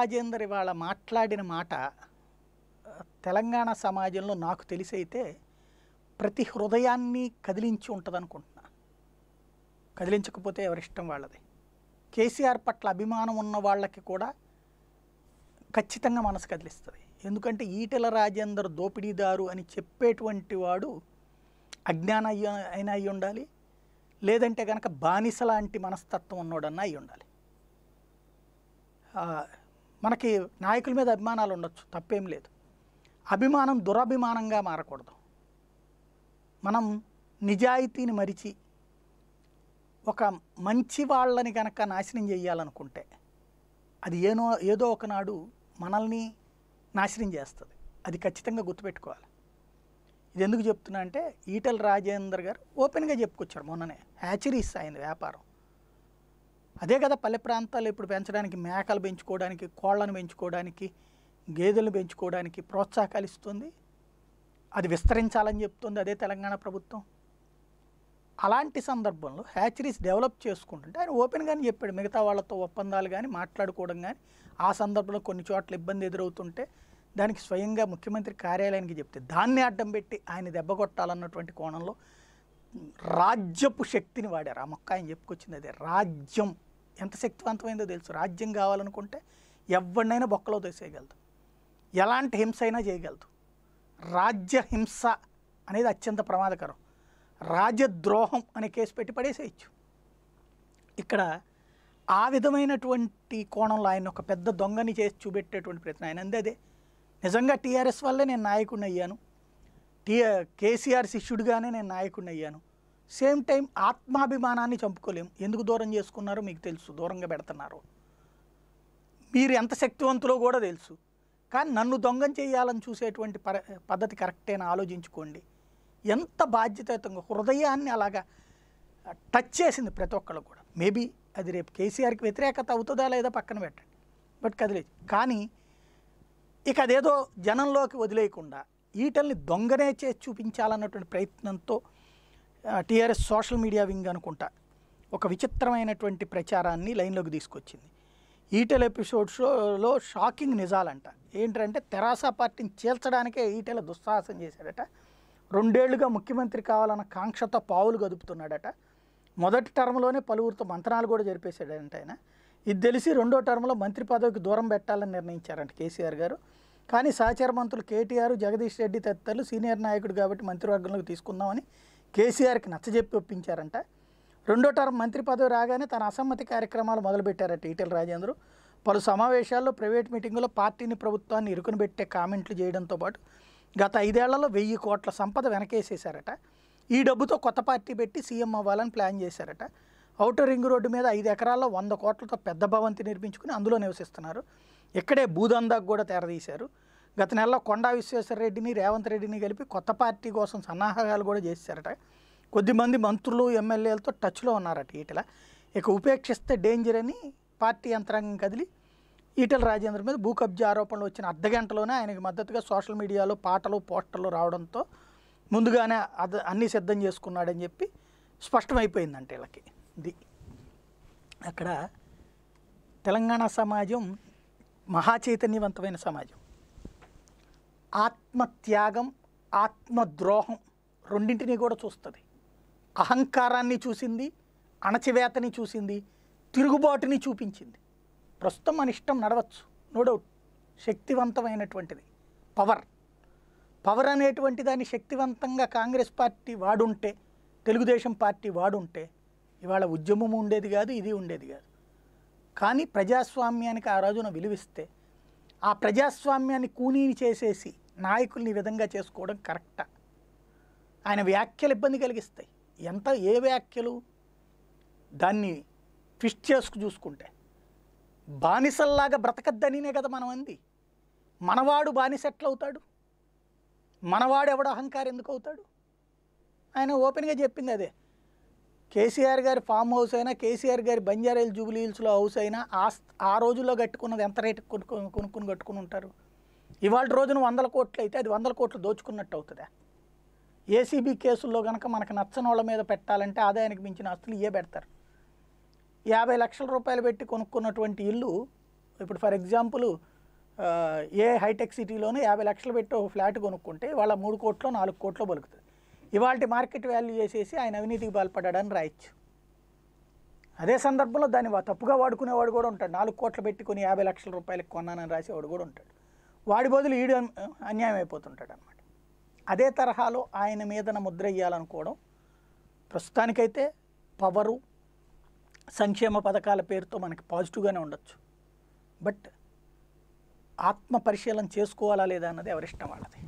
రాజేందర్ ఇవాళ మాట్లాడిన మాట తెలంగాణ సమాజంలో నాకు తెలిసైతే ప్రతి హృదయాన్ని కదిలించి ఉంటుంది అనుకుంటున్నా కదిలించకపోతే ఎవరిష్టం వాళ్ళది. కేసీఆర్ పట్ల అభిమానం ఉన్న వాళ్ళకి కూడా ఖచ్చితంగా మనసు కదిలిస్తుంది. ఎందుకంటే ఈటెల రాజేందర్ దోపిడీదారు అని చెప్పేటువంటి వాడు అజ్ఞాన అయ్య- అయినా అయి ఉండాలి. లేదంటే కనుక బానిస లాంటి మనస్తత్వం ఉన్నోడన్నా అయి ఉండాలి. మనకి నాయకుల మీద అభిమానాలు ఉండొచ్చు తప్పేం లేదు. అభిమానం దురభిమానంగా మారకూడదు. మనం నిజాయితీని మరిచి ఒక మంచి వాళ్ళని కనుక నాశనం చేయాలనుకుంటే అది ఏనో ఏదో ఒకనాడు మనల్ని నాశనం చేస్తుంది. అది ఖచ్చితంగా గుర్తుపెట్టుకోవాలి. ఇది ఎందుకు చెప్తున్నా అంటే ఈటల రాజేందర్ గారు ఓపెన్గా చెప్పుకొచ్చారు మొన్ననే. హ్యాచరీస్ అయింది వ్యాపారం. అదే కదా పల్లె ప్రాంతాలు ఇప్పుడు పెంచడానికి మేకలు పెంచుకోవడానికి కోళ్ళను పెంచుకోవడానికి గేదెలను పెంచుకోవడానికి ప్రోత్సాహకాలు ఇస్తుంది. అది విస్తరించాలని చెప్తుంది అదే తెలంగాణ ప్రభుత్వం. అలాంటి సందర్భంలో హ్యాచరీస్ డెవలప్ చేసుకుంటుంటే ఆయన ఓపెన్గానే చెప్పాడు మిగతా వాళ్ళతో ఒప్పందాలు కానీ మాట్లాడుకోవడం కానీ ఆ సందర్భంలో కొన్ని చోట్ల ఇబ్బంది ఎదురవుతుంటే దానికి స్వయంగా ముఖ్యమంత్రి కార్యాలయానికి చెప్తే దాన్ని అడ్డం పెట్టి ఆయన దెబ్బ కొట్టాలన్నటువంటి కోణంలో రాజ్యపు శక్తిని వాడారు. ఆ మొక్క ఆయన చెప్పుకొచ్చింది అదే రాజ్యం. ఎంత శక్తివంతమైందో తెలుసు. రాజ్యం కావాలనుకుంటే ఎవరినైనా బొక్కలో తోసేయగలదు. ఎలాంటి హింస అయినా చేయగలదు. రాజ్య హింస అనేది అత్యంత ప్రమాదకరం. రాజద్రోహం అనే కేసు పెట్టి పడేసేయచ్చు. ఇక్కడ ఆ విధమైనటువంటి కోణంలో ఆయన ఒక పెద్ద దొంగని చేసి చూపెట్టేటువంటి ప్రయత్నం. ఆయన అందే అదే. నిజంగా టీఆర్ఎస్ వల్లే నేను నాయకుడిని అయ్యాను. టీ కేసీఆర్ శిష్యుడిగానే నేను నాయకుడిని అయ్యాను. సేమ్ టైం ఆత్మాభిమానాన్ని చంపుకోలేము ఎందుకు దూరం చేసుకున్నారో మీకు తెలుసు. దూరంగా పెడుతున్నారు. మీరు ఎంత శక్తివంతులో కూడా తెలుసు. కానీ నన్ను దొంగం చేయాలని చూసేటువంటి పర పద్ధతి కరెక్టేనా ఆలోచించుకోండి. ఎంత బాధ్యతాయుతంగా హృదయాన్ని అలాగా టచ్ చేసింది ప్రతి ఒక్కళ్ళు కూడా. మేబీ అది రేపు కేసీఆర్కి వ్యతిరేకత అవుతుందా లేదా పక్కన పెట్టండి. బట్ కదిలేదు. కానీ ఇక అదేదో జనంలోకి వదిలేయకుండా ఈటల్ని దొంగనే చేసి చూపించాలన్నటువంటి ప్రయత్నంతో టీఆర్ఎస్ సోషల్ మీడియా వింగ్ అనుకుంటా. ఒక విచిత్రమైనటువంటి ప్రచారాన్ని లైన్లోకి తీసుకొచ్చింది. ఈటెల్ ఎపిసోడ్స్లో షాకింగ్ నిజాలంట. ఏంటంటే తెరాస పార్టీని చీల్చడానికే ఈటెల దుస్సాహసం చేశాడట. రెండేళ్ళుగా ముఖ్యమంత్రి కావాలన్న కాంక్షతో పావులు గదుపుతున్నాడట. మొదటి టర్మ్లోనే పలువురితో మంత్రాలు కూడా జరిపేశాడంట ఆయన. ఇది తెలిసి రెండో టర్మ్లో మంత్రి పదవికి దూరం పెట్టాలని నిర్ణయించారంట కేసీఆర్ గారు. కానీ సహచార మంత్రులు కేటీఆర్ జగదీష్ రెడ్డి తదితరులు సీనియర్ నాయకుడు కాబట్టి మంత్రివర్గంలోకి తీసుకుందామని కేసీఆర్కి నచ్చజెప్పి ఒప్పించారంట. రెండో టర్మ్ మంత్రి పదవి రాగానే తన అసమ్మతి కార్యక్రమాలు మొదలుపెట్టారట ఈటెల రాజేంద్ర. పలు సమావేశాల్లో ప్రైవేట్ మీటింగులో పార్టీని ప్రభుత్వాన్ని ఇరుకుని పెట్టే కామెంట్లు చేయడంతో పాటు గత ఐదేళ్ళలో వెయ్యి కోట్ల సంపద వెనకేసేశారట. ఈ డబ్బుతో కొత్త పార్టీ పెట్టి సీఎం అవ్వాలని ప్లాన్ చేశారట. ఔటర్ రింగ్ రోడ్డు మీద ఐదు ఎకరాల్లో వంద కోట్లతో పెద్ద భవంతి నిర్మించుకుని అందులో నివసిస్తున్నారు. ఇక్కడే భూదందాకు కూడా తెరదీశారు గత నెలలో కొండా విశ్వేశ్వరరెడ్డిని రేవంత్ రెడ్డిని కలిపి కొత్త పార్టీ కోసం సన్నాహాలు కూడా చేశారట. కొద్దిమంది మంత్రులు ఎమ్మెల్యేలతో టచ్లో ఉన్నారట ఈటల. ఇక ఉపేక్షిస్తే డేంజర్ అని పార్టీ యంత్రాంగం కదిలి ఈటల రాజేంద్ర మీద భూ కబ్జా ఆరోపణలు వచ్చిన అర్ధ గంటలోనే మద్దతుగా సోషల్ మీడియాలో పాటలు పోస్టర్లు రావడంతో ముందుగానే అద అన్నీ సిద్ధం చేసుకున్నాడని చెప్పి స్పష్టమైపోయిందంట వీళ్ళకి ఇది అక్కడ తెలంగాణ సమాజం మహాచైతన్యవంతమైన సమాజం. ఆత్మత్యాగం ఆత్మద్రోహం రెండింటినీ కూడా చూస్తుంది. అహంకారాన్ని చూసింది అణచివేతని చూసింది తిరుగుబాటుని చూపించింది. ప్రస్తుతం మన ఇష్టం నడవచ్చు. నో డౌట్ శక్తివంతమైనటువంటిది. పవర్ పవర్ అనేటువంటి దాన్ని శక్తివంతంగా కాంగ్రెస్ పార్టీ వాడుంటే తెలుగుదేశం పార్టీ వాడుంటే ఇవాళ ఉద్యమం ఉండేది కాదు ఇది ఉండేది కాదు. కానీ ప్రజాస్వామ్యానికి ఆ రోజున విలువిస్తే ఆ ప్రజాస్వామ్యాన్ని కూనీని చేసేసి నాయకుల్ని ఈ విధంగా చేసుకోవడం కరెక్టా? ఆయన వ్యాఖ్యలు ఇబ్బంది కలిగిస్తాయి. ఎంత ఏ వ్యాఖ్యలు? దాన్ని ట్విస్ట్ చేసుకు చూసుకుంటే. బానిసల్లాగా బ్రతకద్దనినే కదా మనం అంది. మనవాడు బానిస ఎట్లవుతాడు మనవాడు ఎవడు అహంకారం ఎందుకు అవుతాడు ఆయన ఓపెన్గా చెప్పింది అదే. కేసీఆర్ గారి ఫామ్ హౌస్ అయినా కేసీఆర్ గారి బంజారాయిల్ జూబిలీ హిల్స్లో హౌస్ అయినా ఆ ఆ రోజుల్లో కట్టుకున్నది ఎంత రేటు కొనుక్కొని కొనుక్కుని కట్టుకుని ఉంటారు? ఇవాళ రోజున వందల కోట్లు అయితే అది వందల కోట్లు దోచుకున్నట్టు అవుతుందా? ఏసీబీ కేసుల్లో కనుక మనకు నచ్చని వాళ్ళ మీద పెట్టాలంటే ఆదాయానికి మించిన ఆస్తులు ఇవే పెడతారు. యాభై లక్షల రూపాయలు పెట్టి కొనుక్కున్నటువంటి ఇల్లు ఇప్పుడు ఫర్ ఎగ్జాంపుల్ ఏ హైటెక్ సిటీలోనే యాభై లక్షలు పెట్టి ఒక ఫ్లాట్ కొనుక్కుంటే వాళ్ళ మూడు కోట్లు నాలుగు కోట్లు బలుకుతుంది. ఇవాళ మార్కెట్ వాల్యూ చేసేసి ఆయన అవినీతికి పాల్పడ్డాడని రాయొచ్చు. అదే సందర్భంలో దాన్ని తప్పుగా వాడుకునేవాడు కూడా ఉంటాడు. నాలుగు కోట్లు పెట్టుకుని యాభై లక్షల రూపాయలకు కొన్నానని రాసేవాడు కూడా ఉంటాడు. వాడి బదులు ఈడు అన్యాయం అయిపోతుంటాడు అనమాట అదే తరహాలో ఆయన మీదన ముద్ర వేయాలనుకోవడం ప్రస్తుతానికైతే పవరు సంక్షేమ పథకాల పేరుతో మనకి పాజిటివ్గానే ఉండొచ్చు. బట్ ఆత్మ పరిశీలన చేసుకోవాలా లేదా అన్నది ఎవరిష్టం వాళ్ళది.